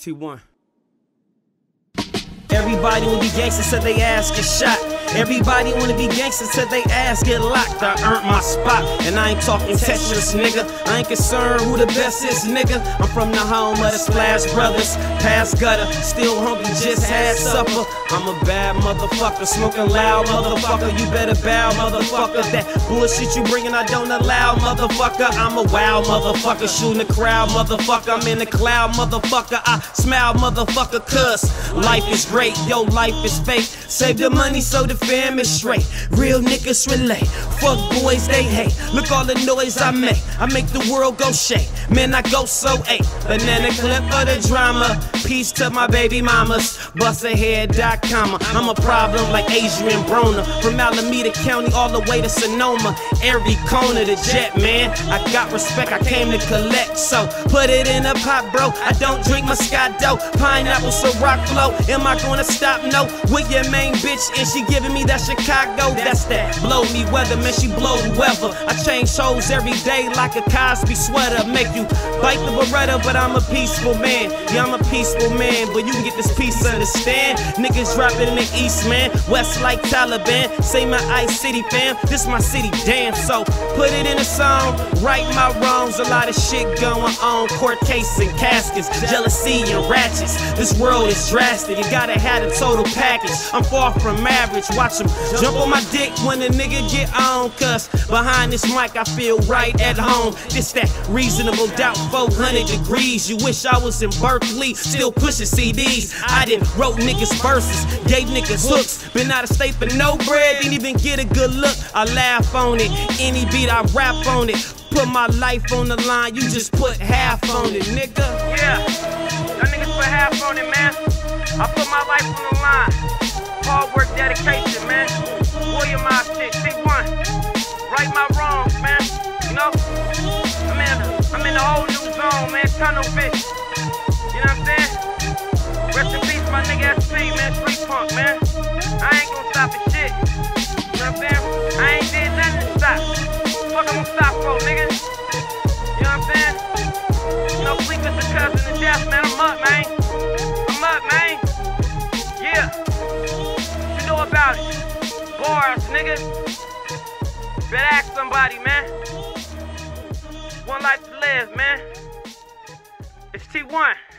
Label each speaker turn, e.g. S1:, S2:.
S1: T1. Everybody wanna be gangsters so they ask get shot. Everybody wanna be gangsters till they ass get locked. I earned my spot, and I ain't talking Tetris, nigga. I ain't concerned who the best is, nigga. I'm from the home of the Splash Brothers, past gutter, still hungry, just had supper. I'm a bad motherfucker, smoking loud, motherfucker. You better bow, motherfucker. That bullshit you bringing, I don't allow, motherfucker. I'm a wild motherfucker, shooting the crowd, motherfucker. I'm in the cloud, motherfucker. I smile, motherfucker, cuz life is great, yo, life is fake. Save the money so the fam is straight. Real niggas relate. Fuck boys, they hate. Look all the noise I make. I make the world go shake. Man, I go so eight. Banana clip for the drama. Peace to my baby mamas. Bustahead.com. I'm a problem like Adrien Broner. From Alameda County all the way to Sonoma. Every corner the jet, man. I got respect, I came to collect. So put it in a pot, bro. I don't drink Moscato. Pineapple, Ciroc flow. Am I gonna stop? No. With your main bitch, and she giving me that Chicago. That's that blow me weather, man. She blow whoever. I change shows every day like a Cosby sweater. Make you bite the Beretta, but I'm a peaceful man. Yeah, I'm a peaceful man, but you can get this piece, understand? Niggas dropping in the east, man. West like Taliban. Say my Ice City fam. This my city, damn. So put it in a song, right my wrongs. A lot of shit going on. Court case and caskets, jealousy and ratchets. This world is drastic. You gotta have the total package. I'm far from average. Watch them jump on my dick when a nigga get on. Cause behind this mic, I feel right at home. This that reasonable doubt, 400 degrees. You wish I was in Berkeley, still pushing CDs. I didn't wrote niggas verses, gave niggas hooks. Been out of state for no bread, didn't even get a good look. I laugh on it, any beat I rap on it. Put my life on the line, you just put half on it, nigga.
S2: Yeah, y'all niggas put half on it, man. I put my life on the line. Hard work, dedication, Tunnel vision. You know what I'm saying? Rest in peace, my nigga SP, man. Street punk, man. I ain't gonna stop at shit. You know what I'm saying? I ain't did nothing to stop. Fuck, I'm gonna stop for, nigga. You know what I'm saying? You know, sleep is the cousin of death, man. I'm up, man. I'm up, man. Yeah. You know about it? Bars, nigga. Better ask somebody, man. One life to live, man. It's T1.